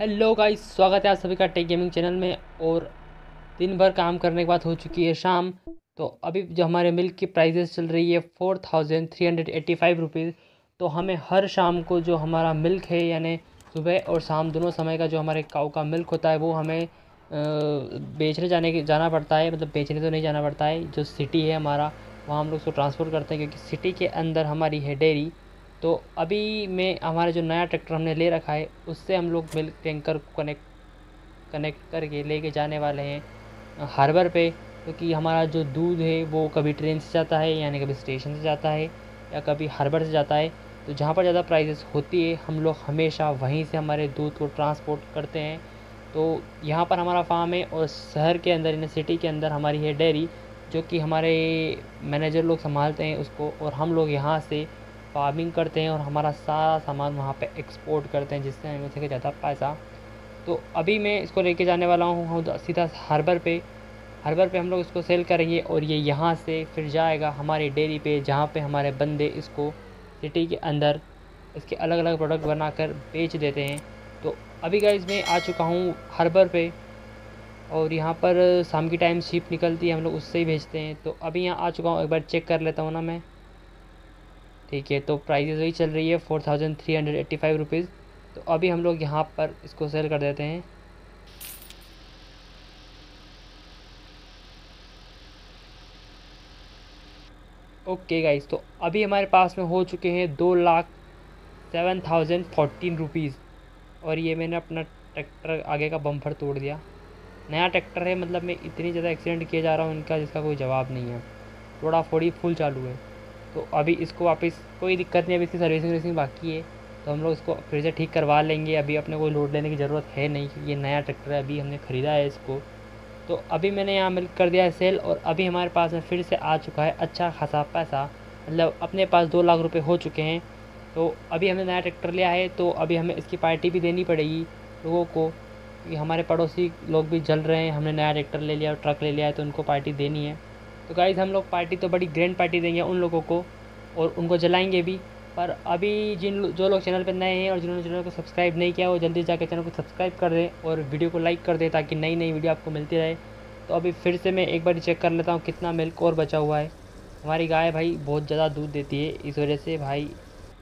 Hello guys स्वागत है आप सभी का टेक गेमिंग चैनल में और दिन भर काम करने के बाद हो चुकी है शाम। तो अभी जो हमारे मिल्क की प्राइजेस चल रही है four thousand three hundred eighty five rupees तो हमें हर शाम को जो हमारा मिल्क है, यानी सुबह और शाम दोनों समय का जो हमारे काऊ का मिल्क होता है, वो हमें बेचने जाने के, जाना पड़ता है। मतलब बेचने तो नहीं जाना पड़ता है, जो सिटी है हमारा, वहाँ हम लोग उसको ट्रांसपोर्ट करते हैं, क्योंकि सिटी के अंदर हमारी है डेयरी तो अभी में, हमारा जो नया ट्रैक्टर हमने ले रखा है, उससे हम लोग मिल्क टैंकर को कनेक्ट कनेक्ट करके लेके जाने वाले हैं हार्बर पे, क्योंकि तो हमारा जो दूध है, वो कभी ट्रेन से जाता है, यानी कभी स्टेशन से जाता है, या कभी हार्बर से जाता है तो जहाँ पर ज़्यादा प्राइजेस होती है, हम लोग हमेशा वहीं से हमारे दूध को ट्रांसपोर्ट करते हैं। तो यहाँ पर हमारा फार्म है, और शहर के अंदर इन सिटी के अंदर हमारी है डेयरी जो कि हमारे मैनेजर लोग संभालते हैं उसको, और हम लोग यहाँ से फ़ार्मिंग करते हैं और हमारा सारा सामान वहाँ पे एक्सपोर्ट करते हैं, जिससे हमें सके ज़्यादा पैसा। तो अभी मैं इसको लेके जाने वाला हूँ सीधा हार्बर पे। हार्बर पे हम लोग इसको सेल करेंगे और ये यहाँ से फिर जाएगा हमारे डेयरी पे, जहाँ पे हमारे बंदे इसको सिटी के अंदर इसके अलग अलग प्रोडक्ट बनाकर बेच देते हैं। तो अभी गाइज़ मैं आ चुका हूँ हार्बर पे और यहाँ पर शाम की टाइम शिप निकलती है, हम लोग उससे ही भेजते हैं। तो अभी यहाँ आ चुका हूँ, एक बार चेक कर लेता हूँ ना मैं। ठीक है तो प्राइस वही चल रही है four thousand three hundred eighty five rupees तो अभी हम लोग यहाँ पर इसको सेल कर देते हैं। ओके गाइस तो अभी हमारे पास में हो चुके हैं दो lakh seven thousand fourteen rupees और ये मैंने अपना ट्रैक्टर आगे का बम्फर तोड़ दिया। नया ट्रैक्टर है मतलब मैं इतनी ज़्यादा एक्सीडेंट किया जा रहा हूँ, इनका जिसका कोई जवाब नहीं है। थोड़ा फोड़ी फुल चालू है। तो अभी इसको वापस, कोई दिक्कत नहीं, अभी इसकी सर्विसिंग वर्विसिंग बाकी है। तो हम लोग इसको फिर से ठीक करवा लेंगे। अभी अपने कोई लोड लेने की ज़रूरत है नहीं, क्योंकि ये नया ट्रैक्टर है, अभी हमने ख़रीदा है इसको। तो अभी मैंने यहाँ मिल कर दिया है सेल और अभी हमारे पास में फिर से आ चुका है अच्छा खासा पैसा। मतलब अपने पास दो लाख रुपये हो चुके हैं। तो अभी हमने नया ट्रैक्टर लिया है तो अभी हमें इसकी पार्टी भी देनी पड़ेगी लोगों को। कि हमारे पड़ोसी लोग भी जल रहे हैं, हमने नया ट्रैक्टर ले लिया ट्रक ले लिया है तो उनको पार्टी देनी है। तो गाइज़ हम लोग पार्टी तो बड़ी ग्रैंड पार्टी देंगे उन लोगों को और उनको जलाएँगे भी। पर अभी जिन जो लोग चैनल पर नए हैं और जिन्होंने चैनल को सब्सक्राइब नहीं किया, वो जल्दी जाकर चैनल को सब्सक्राइब कर दें और वीडियो को लाइक कर दें ताकि नई नई वीडियो आपको मिलती रहे। तो अभी फिर से मैं एक बार चेक कर लेता हूँ कितना मिल्क और बचा हुआ है। हमारी गाय भाई बहुत ज़्यादा दूध देती है, इस वजह से भाई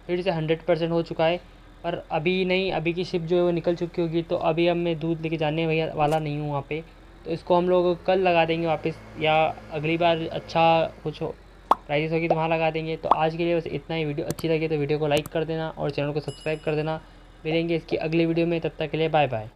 फिर से हंड्रेड परसेंट हो चुका है। पर अभी नहीं, अभी की शिप जो है वो निकल चुकी होगी तो अभी अब मैं दूध लेके जाने वाला नहीं हूँ वहाँ पे। तो इसको हम लोग कल लगा देंगे वापस, या अगली बार अच्छा कुछ प्राइजेस होगी तो वहाँ लगा देंगे। तो आज के लिए बस इतना ही। वीडियो अच्छी लगी तो वीडियो को लाइक कर देना और चैनल को सब्सक्राइब कर देना। मिलेंगे इसकी अगली वीडियो में, तब तक के लिए बाय बाय